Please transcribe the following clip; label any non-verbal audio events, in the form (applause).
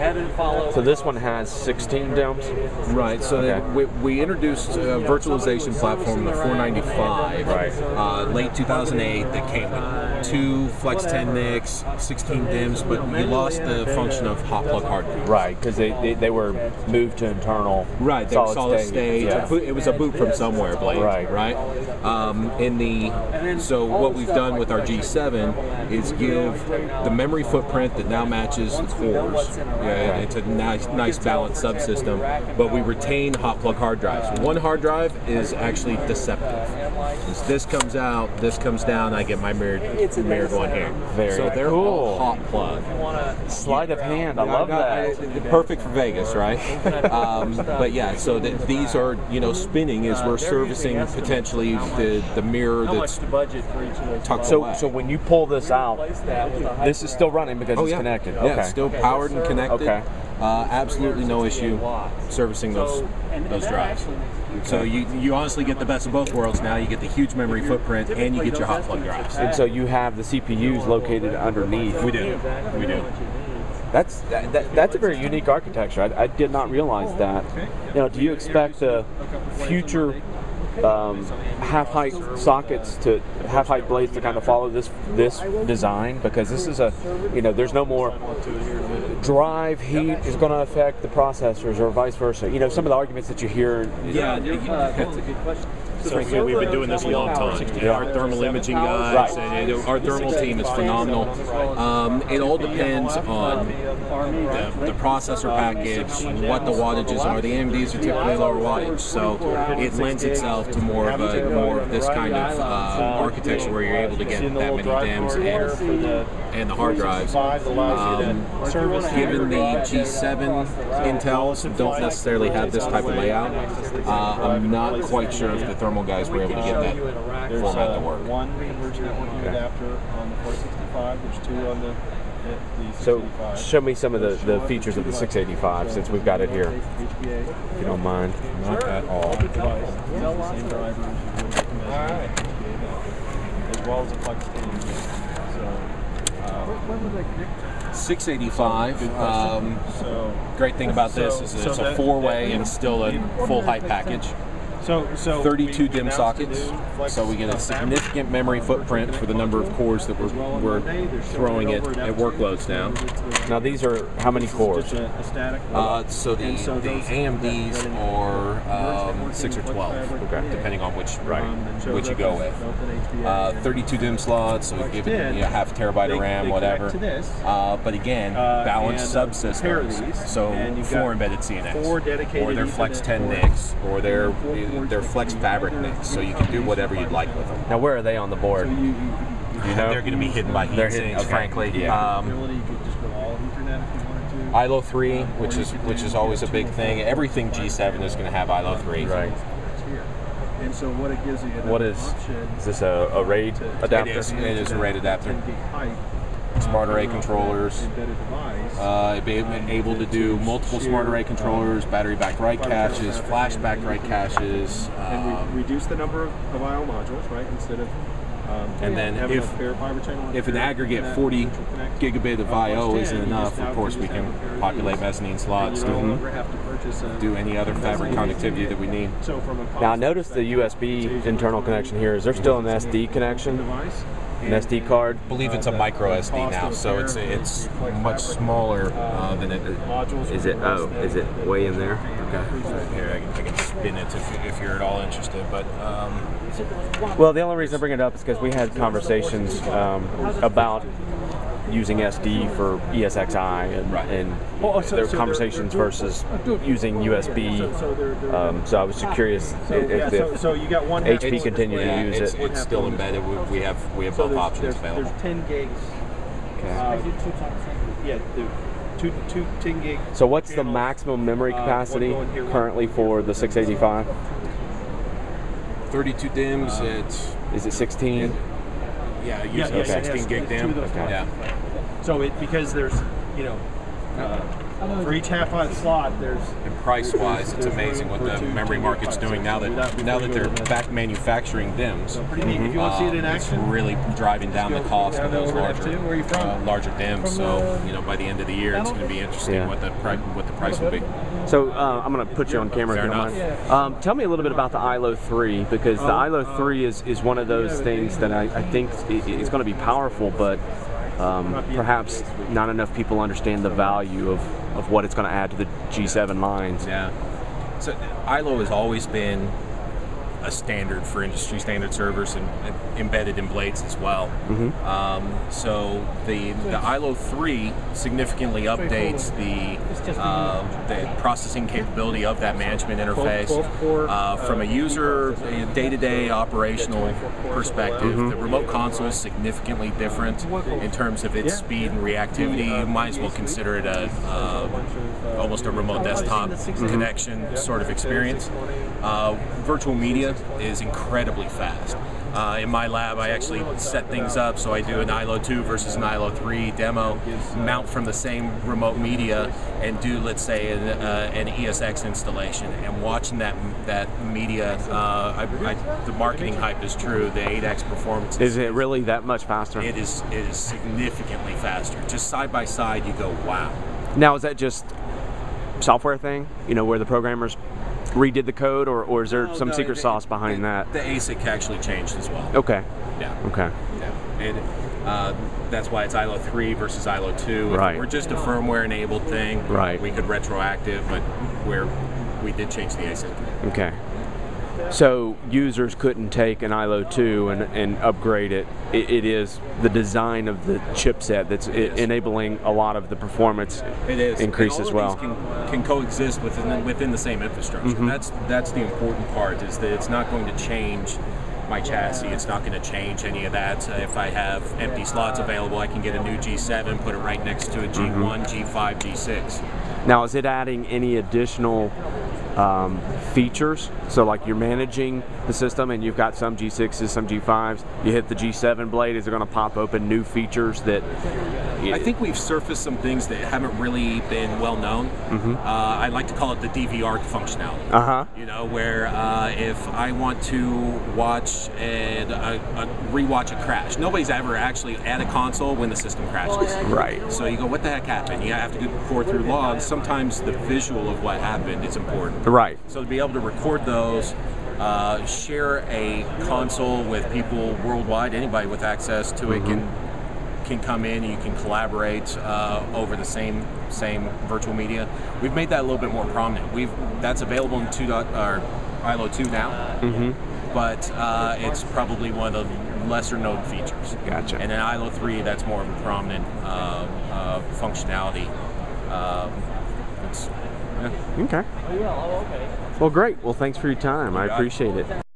So this one has 16 DIMMs. Right. So Okay. that we, we introduced a virtualization platform, the 495, Right. uh, late 2008, that came with two Flex 10 NICs, 16 DIMMs, but we lost the function of hot plug hard boot. Right, because they, they, they were moved to internal. Right, they were solid state. Yeah. It was a boot from somewhere, Blade. Right. right. Um, in the so what we've done with our G7 is give the memory footprint that now matches the cores. Yeah, it's a nice, nice balanced subsystem, but we retain hot plug hard drives. One hard drive is actually deceptive. As this comes out, this comes down. I get my mirrored mirrored one here. Very so they're cool. all hot plug. Sleight of hand. I love no, that. I- perfect for Vegas, right? (laughs) um, but yeah, so th- these are you know spinning as we're servicing potentially the the mirror that's budget for each of those? tucked So, away. so when you pull this out, this is still running because oh it's yeah, connected. yeah, okay. it's still powered and connected. Okay. Uh, absolutely no issue servicing those those drives. So you you honestly get the best of both worlds. Now you get the huge memory footprint and you get your hot plug drives. and so you have the CPUs located underneath. We do, we do. That's that, that, that's a very unique architecture. I, I did not realize that. You know, do you expect the future um, half height sockets to half height blades to kind of follow this this design? Because this is a you know, there's no more drive heat is going to affect the processors or vice versa. You know, some of the arguments that you hear. Yeah, That's a good question. So yeah, we've been doing this a long time. Yeah. Our thermal imaging guys, Right. and our thermal team is phenomenal. Um, it all depends on the, the processor package, what the wattages are. The AMDs are typically lower wattage, so it lends itself to more of a more of this kind of uh, architecture where you're able to get that many DIMMs and and the hard drives. Um, given the G7 Intels don't necessarily have this type of layout, uh, I'm not quite sure if the thermal guys were able to get that format uh, to work. one conversion at one adapter on the 465. There's two on the, the So, show me some of the, the features of the 685 since we've got it here, if you don't mind. Not at all. device. Uses the same drivers you would from HBA, as well as a Flex 10. So, uh, 685. Um, so, great thing about this is So- it's a four-way and still a full height package. So, so 32 we dim sockets, the new Flex, so we get a significant memory footprint for the number of cores that we're, we're throwing at, at workloads now. Now, these are how many cores? Just a, a static. Uh, so the, the AMDs are um, six or twelve, Okay. depending on which Right. which you go with. Uh, 32 DIMM slots, so we give it you know, half a terabyte of RAM, whatever. Uh, but again, Uh, balanced and, pair of subsystems. So four embedded CNX, four or their Flex 10. NICs, or their Four ports Flex Fabric NICs. So you can do whatever you'd like with them. Now, where are they on the board? you, you, You know? They're going to be hidden by heat They're hidden, okay. frankly. Yeah. Um, ability, you could just go all Ethernet if you wanted to. ILO 3, which is which is always a big thing. Everything G7 is going to have ILO 3. Right. It's here. And so what it gives you What is is this a, a RAID adapter? It is. It is a RAID adapter. 10 gig height Smart array controllers. embedded device. Uh, be able to do multiple smart array controllers, battery backed write caches, flash backed write caches. and Um, we reduce the number of, of IO modules, right? Instead of um, And then if- fiber channel. if an aggregate 40 gigabit of IO isn't enough, of course we can populate mezzanine slots to longer have to purchase a, do any other fabric connectivity that we need. So from a Now, notice the USB internal connection here. Is there still an SD connection? Device, An SD card? I believe it's a micro SD now, so it's it's much smaller uh, than it. modules. Is it? Oh, is it way in there? Okay. Here, I can, I can spin it if, if you're at all interested, but um, Well, the only reason I bring it up is because we had conversations um, about using SD for ESXi, and, Right. and Oh, so- there so were conversations they're- versus using USB. So, so they're, they're, Um, so I was just curious so, if, yeah, if so, so you got one HP half- continue to use it's, it. it's still embedded. We, we have we have So both options there's, available. There's 10 gigs. Okay. Uh, yeah, the two, two 10 gig. So what's the maximum memory Uh, capacity going here, one currently for the 685? 32 DIMMs. It's Is it 16? Yeah, Yeah, using yeah, a yeah, 16 yeah, gig two DIMM. Yeah. So it because there's you know uh, for each half height slot, there's And price-wise, it's amazing what the memory market's doing now that now that they're back manufacturing DIMMs. pretty neat. If you want to see it in um, it's action, really driving down the cost of those Over there larger, too? Where you from? uh, larger DIMMs. So you know, by the end of the year, it's going to be interesting Yeah. what the pri- what the price will be. So uh, I'm going to put you on camera. if you don't enough. mind. Um, tell me a little bit about the ILO 3 because the ILO 3 is, is one of those things that I, I think is going to be powerful, but um, perhaps not enough people understand the value of, of what it's going to add to the G7 lines. Yeah. So ILO has always been a standard for industry standard servers and, and embedded in blades as well. Um, so the the ILO 3 significantly updates the uh, the processing capability of that management interface uh, from a user day-to-day operational perspective. The remote console is significantly different in terms of its speed and reactivity. You might as well consider it a uh, almost a remote desktop connection sort of experience. Uh, virtual media is incredibly fast. Uh, in my lab, I actually set things up so I do an ILO 2 versus an ILO 3 demo, mount from the same remote media, and do, let's say, an, uh, an ESX installation. And watching that that media, uh, I, I, the marketing hype is true. The 8x performance Is it really that much faster? it is it is significantly faster. Just side by side, you go, wow. Now, is that just software thing? You know, where the programmers redid the code, or, or is there No, some no, secret it- sauce behind that? The ASIC actually changed as well. Okay. Yeah. Okay. Yeah. It, uh, that's why it's ILO 3 versus ILO 2. If Right. it were just a firmware enabled thing. Right. We could retroactive, but where we did change the ASIC. Okay. So users couldn't take an ILO 2 and, and upgrade it. it. It is the design of the chipset that's enabling a lot of the performance It is increase as well. Can, can coexist within the, within the same infrastructure. Mm-hmm. That's that's the important part. Is that it's not going to change my chassis. It's not going to change any of that. Uh, if I have empty slots available, I can get a new G7, put it right next to a G1, Mm-hmm. G5, G6. Now, is it adding any additional um, features? So, like you're managing the system and you've got some G6s, some G5s. You hit the G7 blade, is it going to pop open new features that? I think we've surfaced some things that haven't really been well known. Mm-hmm. Uh, I like to call it the DVR functionality. Uh huh. You know, where uh, if I want to watch and a, a rewatch a crash, nobody's ever actually at a console when the system crashes. Right. So you go, what the heck happened? You have to go pore through logs. Sometimes the visual of what happened is important. Right. So to be able to record those, uh, share a console with people worldwide, anybody with access to it can can come in. You can collaborate uh, over the same same virtual media. We've made that a little bit more prominent. We've that's available in two dot or ILO two now, mm-hmm. but uh, it's probably one of the lesser known features. Gotcha. And in ILO three, that's more of a prominent uh, uh, functionality. Um, it's, yeah. Oh, oh, okay. Well, great. Well, thanks for your time. I got it. appreciate it.